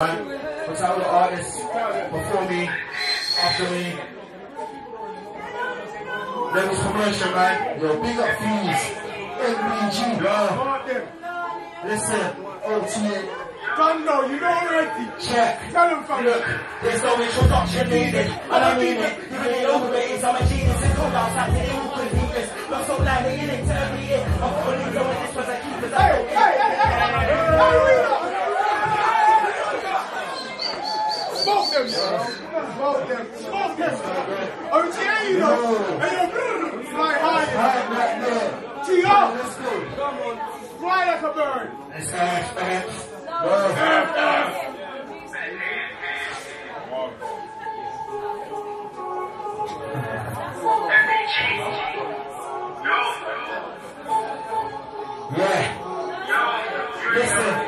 What's out with the artists before me, after me? Rebels commercial, man. Yo, big up Fuse. NBG, bro. Listen, OTA. Thunder, you know already. Check. Tell him, Look, there's no introduction needed. I don't mean it. them. Smoke them. Smoke them. OTA, you know. And you fly higher. T.O. Fly like a bird. Yeah. Listen.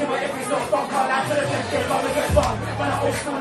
Give my every no phone call out to the fifth day, but we get fun. When I old school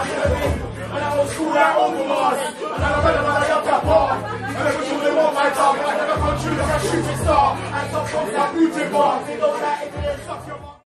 a la oscura o